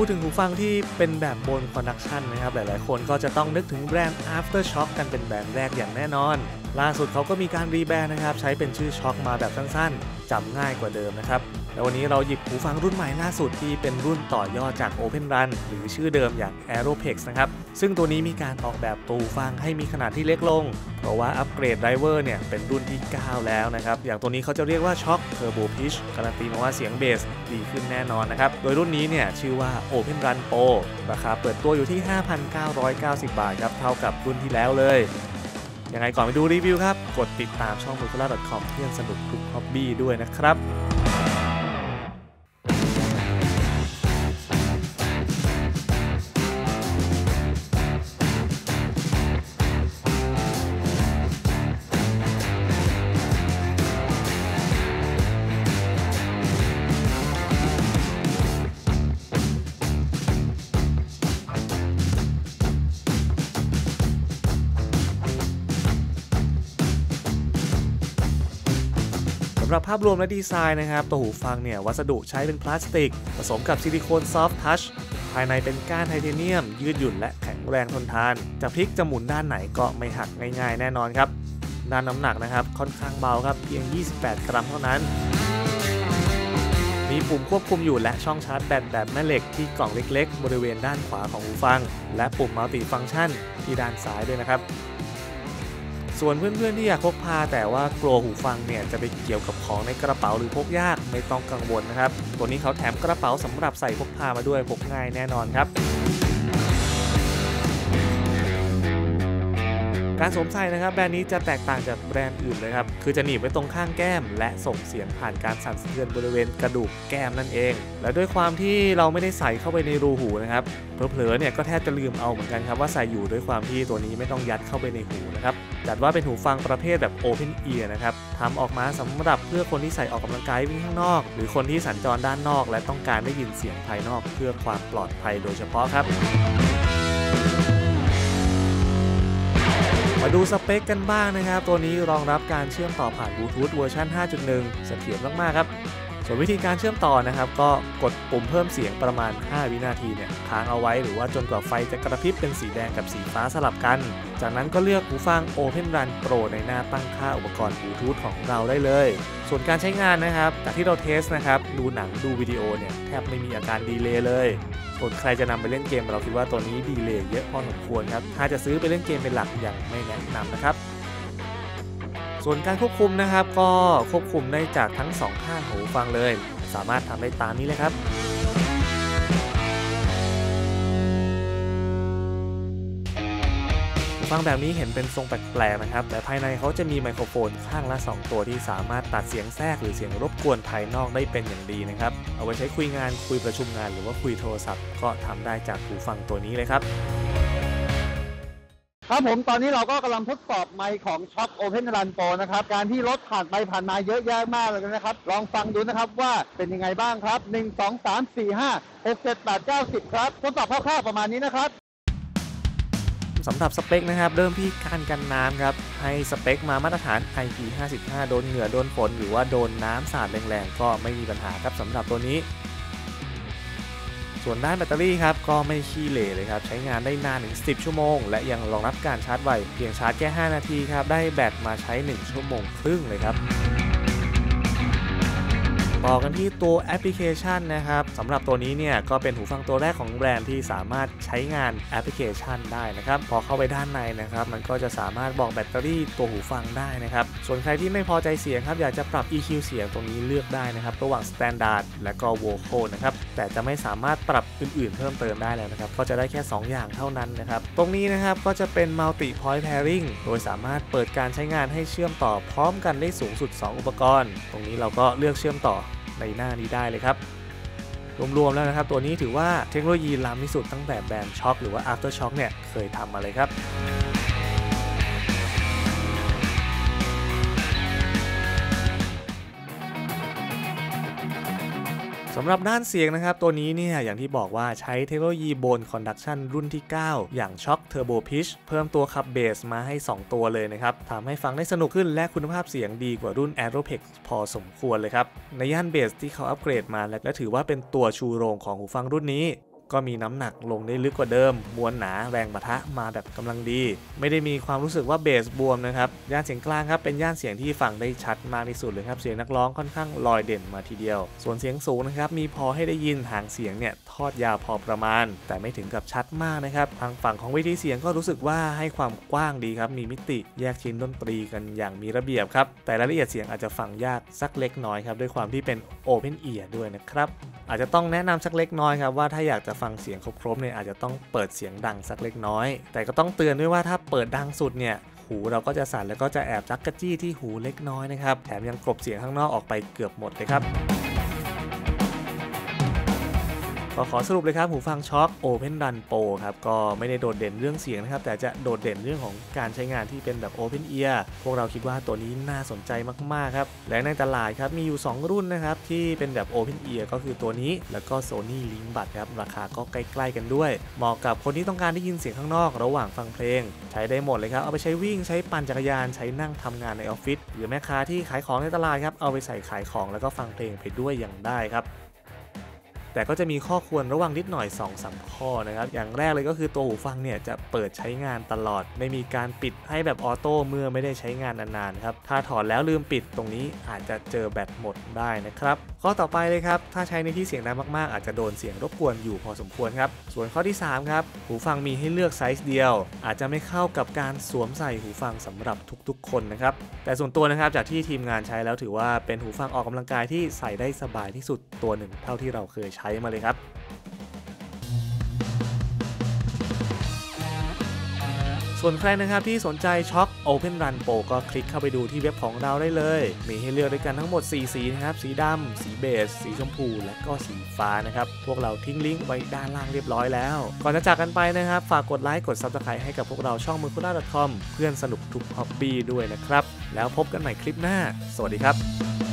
พูดถึงหูฟังที่เป็นแบบ bone conduction นะครับ หลายๆ คนก็จะต้องนึกถึงแบรนด์ AfterShokz กันเป็นแบรนด์แรกอย่างแน่นอน ล่าสุดเขาก็มีการรีแบรนด์นะครับ ใช้เป็นชื่อ Shokz มาแบบสั้นๆจำง่ายกว่าเดิมนะครับ แล้ววันนี้เราหยิบหูฟังรุ่นใหม่ล่าสุดที่เป็นรุ่นต่อยอดจาก OpenRun หรือชื่อเดิมอย่าง Aeropex นะครับ ซึ่งตัวนี้มีการออกแบบตัวหูฟังให้มีขนาดที่เล็กลง เพราะว่าอัปเกรด driver เนี่ย เป็นรุ่นที่ 9 แล้วนะครับ อย่างตัวนี้เขาจะเรียกว่า Shokz TurboPitch การันตีมาว่าเสียงเบสดีขึ้นแน่นอนนะครับ โดยรุ่นนี้เนี่ยชื่อว่า Open Run Pro ราคาเปิดตัวอยู่ที่ 5,990 บาทครับเท่ากับรุ่นที่แล้วเลยยังไงก่อนไปดูรีวิวครับ กดติดตามช่อง m u l t i l a c o m เพื่อนสนุกทุกฮ็อบบี้ด้วยนะครับสำหรับภาพรวมและดีไซน์นะครับ ตัวหูฟังเนี่ย วัสดุใช้เป็นพลาสติก ผสมกับซิลิโคน soft touch ภายในเป็นก้านไทเทเนียม ยืดหยุ่นและแข็งแรงทนทาน จะพลิกจะหมุนด้านไหนก็ไม่หักง่ายๆ แน่นอนครับ ด้านน้ำหนักนะครับ ค่อนข้างเบาครับ เพียง 28 กรัมเท่านั้น มีปุ่มควบคุมอยู่และช่องชาร์จแบตแบบแม่เหล็กที่กล่องเล็ก ๆ บริเวณด้านขวาของหูฟัง และปุ่ม multifunction ที่ด้านซ้ายด้วยนะครับ ส่วนเพื่อนๆที่อยากพกพาแต่ว่ากลัวหูฟังเนี่ยจะไปเกี่ยวกับของในกระเป๋าหรือพกยากไม่ต้องกังวลนะครับ ตัวนี้เขาแถมกระเป๋าสำหรับใส่พกพามาด้วยพกง่ายแน่นอนครับ การสวมใส่นะครับแบรนด์นี้จะแตกต่างจากแบรนด์อื่นเลยครับ คือจะหนีบไว้ตรงข้างแก้ม และส่งเสียงผ่านการสั่นสะเทือนบริเวณกระดูกแก้มนั่นเอง และด้วยความที่เราไม่ได้ใส่เข้าไปในรูหูนะครับเผลอๆเนี่ยก็แทบจะลืมเอาเหมือนกันครับว่าใส่อยู่ด้วยความที่ตัวนี้ไม่ต้องยัดเข้าไปในหูนะครับจัดว่าเป็นหูฟังประเภทแบบ Open Ear นะครับทำออกมาสำหรับเพื่อคนที่ใส่ออกกำลังกายวิ่งข้างนอก หรือคนที่สัญจรด้านนอก และต้องการได้ยินเสียงภายนอก เพื่อความปลอดภัยโดยเฉพาะครับ มาดูสเปคกันบ้างนะครับ ตัวนี้รองรับการเชื่อมต่อผ่านบลูทูธเวอร์ชัน5.1 เสถียรมาก ๆ ครับ ส่วนวิธีการเชื่อมต่อนะครับ ก็กดปุ่มเพิ่มเสียงประมาณ 5 วินาทีเนี่ยค้างเอาไว้หรือว่าจนกว่าไฟจะกระพริบเป็นสีแดงกับสีฟ้าสลับกัน จากนั้นก็เลือกหูฟัง Open Run Pro ในหน้าตั้งค่าอุปกรณ์บลูทูธของเราได้เลย ส่วนการใช้งานนะครับจากที่เราเทสนะครับดูหนังดูวิดีโอเนี่ยแทบไม่มีอาการดีเลย์เลยส่วนใครจะนำไปเล่นเกมเราคิดว่าตัวนี้ดีเลย์เยอะพอสมควรครับถ้าจะซื้อไปเล่นเกมเป็นหลักอยังไม่แนะนำนะครับ ส่วนการควบคุมนะครับก็ควบคุมได้จากทั้ง2ข้างหูฟังเลย สามารถทำได้ตามนี้เลยครับฟังแบบนี้เห็นเป็นทรงแปลกๆนะครับ แต่ภายในเขาจะมีไมโครโฟนข้างละ 2 ตัวที่สามารถตัดเสียงแทรกหรือเสียงรบกวนภายนอกได้เป็นอย่างดีนะครับ เอาไว้ใช้คุยงานคุยประชุมงานหรือว่าคุยโทรศัพท์ ก็ทำได้จากหูฟังตัวนี้เลยครับ ครับผมตอนนี้เราก็กำลังทดสอบไมค์ของ Shock Open Run Pro นะครับ การที่รถผ่านไปผ่านมาเยอะแยะมากเลยนะครับ ลองฟังดูนะครับว่าเป็นยังไงบ้างครับ 1 2 3 4 5 6 7 8 9 10 ครับ ทดสอบคร่าวๆประมาณนี้นะครับสำหรับสเปคนะครับ เริ่มที่การกันน้ำครับ ให้สเปคมามาตรฐาน IP55 โดนเหงื่อโดนฝน หรือว่าโดนน้ำสาดแรงๆ ก็ไม่มีปัญหาครับสำหรับตัวนี้ ส่วนด้านแบตเตอรี่ครับก็ไม่ขี้เหร่เลยครับ ใช้งานได้นานถึง 10 ชั่วโมง และยังรองรับการชาร์จไวเพียงชาร์จแค่ 5 นาทีครับ ได้แบตมาใช้ 1 ชั่วโมงครึ่งเลยครับ ต่อกันที่ตัวแอปพลิเคชันนะครับสำหรับตัวนี้เนี่ยก็เป็นหูฟังตัวแรกของแบรนด์ที่สามารถใช้งานแอปพลิเคชันได้นะครับพอเข้าไปด้านในนะครับมันก็จะสามารถบอกแบตเตอรี่ตัวหูฟังได้นะครับส่วนใครที่ไม่พอใจเสียงครับอยากจะปรับ EQ เสียงตรงนี้เลือกได้นะครับระหว่าง Standard และก็ Vocal นะครับแต่จะไม่สามารถปรับอื่นๆ เพิ่มเติมได้แล้วนะครับก็จะได้แค่ 2 อย่างเท่านั้นนะครับตรงนี้นะครับก็จะเป็น Multi Point Pairing โดยสามารถเปิดการใช้งานให้เชื่อมต่อพร้อมกันได้สูงสุด 2 อุปกรณ์ ตรงนี้เราก็เลือกเชื่อมต่อ ในหน้านี้ได้เลยครับ รวมๆแล้วนะครับ ตัวนี้ถือว่าเทคโนโลยีล้ำที่สุดตั้งแต่แบรนด์ช็อคหรือว่า After Shock เนี่ยเคยทำมาเลยครับ สำหรับด้านเสียงนะครับ ตัวนี้เนี่ยอย่างที่บอกว่าใช้เทคโนโลยี bone conduction รุ่นที่ 9 อย่าง Shokz TurboPitch เพิ่มตัวขับเบสมาให้ 2 ตัวเลยนะครับทำให้ฟังได้สนุกขึ้นและคุณภาพเสียงดีกว่ารุ่น Aeropex พอสมควรเลยครับ ในย่านเบสที่เขาอัปเกรดมาและถือว่าเป็นตัวชูโรงของหูฟังรุ่นนี้ ก็มีน้ำหนักลงได้ลึกกว่าเดิม มวลหนาแรงปะทะมาแบบกำลังดี ไม่ได้มีความรู้สึกว่าเบสบวมนะครับ ย่านเสียงกลางครับ เป็นย่านเสียงที่ฟังได้ชัดมากที่สุดเลยครับ เสียงนักร้องค่อนข้างลอยเด่นมาทีเดียว ส่วนเสียงสูงนะครับ มีพอให้ได้ยิน หางเสียงเนี่ยทอดยาวพอประมาณ แต่ไม่ถึงกับชัดมากนะครับ ทางฝั่งของเวทีเสียงก็รู้สึกว่าให้ความกว้างดีครับ มีมิติแยกชิ้นดนตรีกันอย่างมีระเบียบครับ แต่รายละเอียดเสียงอาจจะฟังยากสักเล็กน้อยครับ ด้วยความที่เป็น Open Ear ด้วยนะครับ อาจจะต้องแนะนำสักเล็กน้อยครับว่าถ้าอยากจะฟังเสียงครบๆเนี่ยอาจจะต้องเปิดเสียงดังสักเล็กน้อย แต่ก็ต้องเตือนด้วยว่าถ้าเปิดดังสุดเนี่ยหูเราก็จะสั่นแล้วก็จะแอบจักกระจี้ที่หูเล็กน้อยนะครับ แถมยังกลบเสียงข้างนอกออกไปเกือบหมดเลยครับ ก็ขอสรุปเลยครับหูฟังช็อค Open Run Pro ครับก็ไม่ได้โดดเด่นเรื่องเสียงนะครับ แต่จะโดดเด่นเรื่องของการใช้งานที่เป็นแบบ Open Ear พวกเราคิดว่าตัวนี้น่าสนใจมากๆครับ และในตลาดครับมีอยู่ 2 รุ่นนะครับที่เป็นแบบ Open Ear ก็คือตัวนี้ แล้วก็ Sony Link Bud ครับราคาก็ใกล้ๆกันด้วย เหมาะกับคนที่ต้องการได้ยินเสียงข้างนอกระหว่างฟังเพลง ใช้ได้หมดเลยครับเอาไปใช้วิ่งใช้ปั่นจักรยานใช้นั่งทำงานในออฟฟิศหรือแม่ค้าที่ขายของในตลาดครับเอาไปใส่ขายของแล้วก็ฟังเพลงไปด้วยอย่างได้ครับ แต่ก็จะมีข้อควรระวังนิดหน่อย2อสข้อนะครับอย่างแรกเลยก็คือตัวหูฟังเนี่ยจะเปิดใช้งานตลอด ไม่มีการปิดให้แบบออโต้เมื่อไม่ได้ใช้งานนานๆครับถ้าถอดแล้วลืมปิดตรงนี้อาจจะเจอแบตหมดได้นะครับข้อต่อไปเลยครับถ้าใช้ในที่เสียงดังมากๆ อาจจะโดนเสียงรบกวนอยู่พอสมควรครับส่วนข้อที่3ครับหูฟังมีให้เลือกไซส์เดียว อาจจะไม่เข้ากับการสวมใส่หูฟังสำหรับทุกๆ คนนะครับแต่ส่วนตัวนะครับจากที่ทีมงานใช้แล้วถือว่าเป็นหูฟังออกกำลังกายที่ใส่ได้สบายที่สุดตัวหนึ่งเท่าที่เราเคยใช้มาเลยครับส่วนใครนะครับที่สนใจช็อค Open Run Pro ก็คลิกเข้าไปดูที่เว็บของเราได้เลย มีให้เลือกด้วยกันทั้งหมด 4 สีนะครับ สีดำ สีเบจสีชมพู และก็สีฟ้านะครับ พวกเราทิ้งลิงก์ไว้ด้านล่างเรียบร้อยแล้ว ก่อนจะจากกันไปนะครับ ฝากกดไลค์ กด Subscribe ให้กับพวกเราช่องมือคุณล่า .com เพื่อนสนุกทุกฮอบบี้ด้วยนะครับ แล้วพบกันใหม่คลิปหน้า สวัสดีครับ